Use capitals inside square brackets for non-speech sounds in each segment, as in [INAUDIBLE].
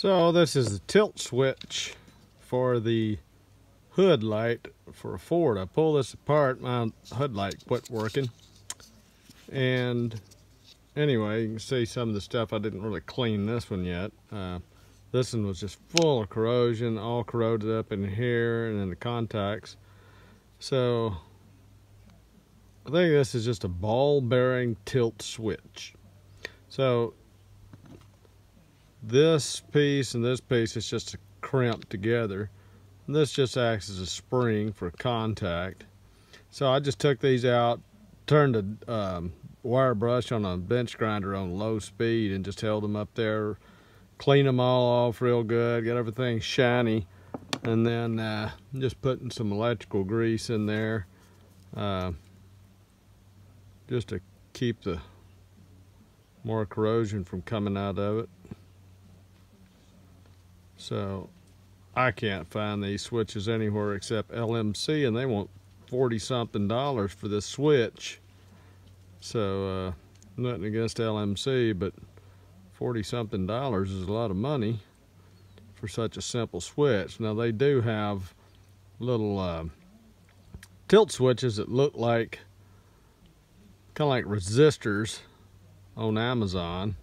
So this is the tilt switch for the hood light for a Ford. I pull this apart, my hood light quit working. And anyway, you can see some of the stuff. I didn't really clean this one yet. Uh, this one was just full of corrosion, all corroded up in here and in the contacts. So I think this is just a ball bearing tilt switch. So this piece and this piece is just crimped together. And this just acts as a spring for contact. So I just took these out, turned a um, wire brush on a bench grinder on low speed and just held them up there, clean them all off real good, got everything shiny, and then uh, just putting some electrical grease in there uh, just to keep the more corrosion from coming out of it. So I can't find these switches anywhere except LMC and they want 40 something dollars for this switch. So uh, nothing against LMC, but 40 something dollars is a lot of money for such a simple switch. Now they do have little uh, tilt switches that look like kind of like resistors on Amazon.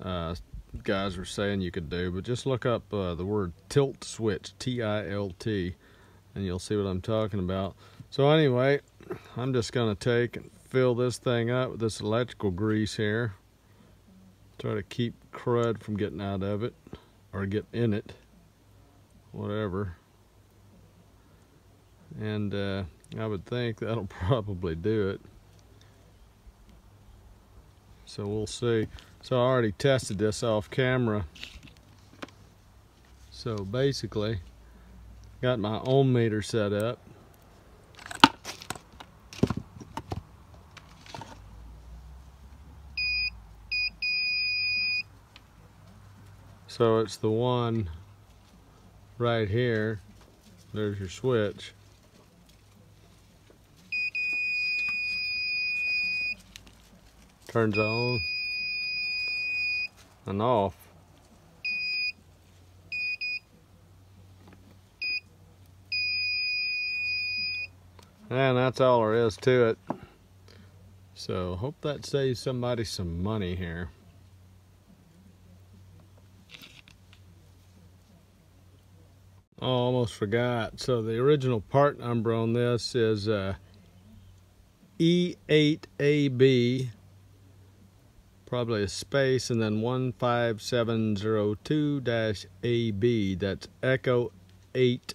Uh, guys are saying you could do, but just look up uh, the word tilt switch, T-I-L-T, and you'll see what I'm talking about. So anyway, I'm just gonna take and fill this thing up with this electrical grease here. Try to keep crud from getting out of it, or get in it, whatever. And uh, I would think that'll [LAUGHS] probably do it. So we'll see. So I already tested this off camera. So basically, got my ohm meter set up. So it's the one right here. There's your switch. Turns on and off. And that's all there is to it. So hope that saves somebody some money here. Oh, almost forgot. So the original part number on this is uh, E8AB probably a space and then 15702-AB. That's Echo 8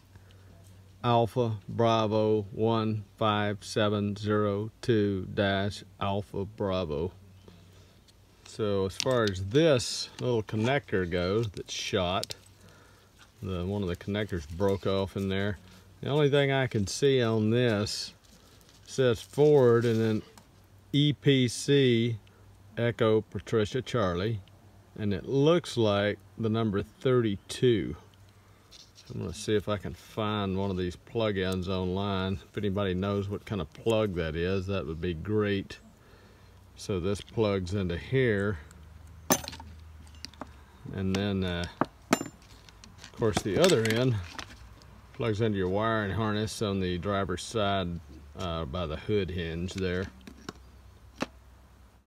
Alpha Bravo 15702-Alpha Bravo. So as far as this little connector goes that's shot, the one of the connectors broke off in there. The only thing I can see on this says Ford and then EPC Echo Patricia Charlie and it looks like the number 32. I'm going to see if I can find one of these plug-ins online. If anybody knows what kind of plug that is, that would be great. So this plugs into here. And then, uh, of course, the other end plugs into your wiring harness on the driver's side uh, by the hood hinge there.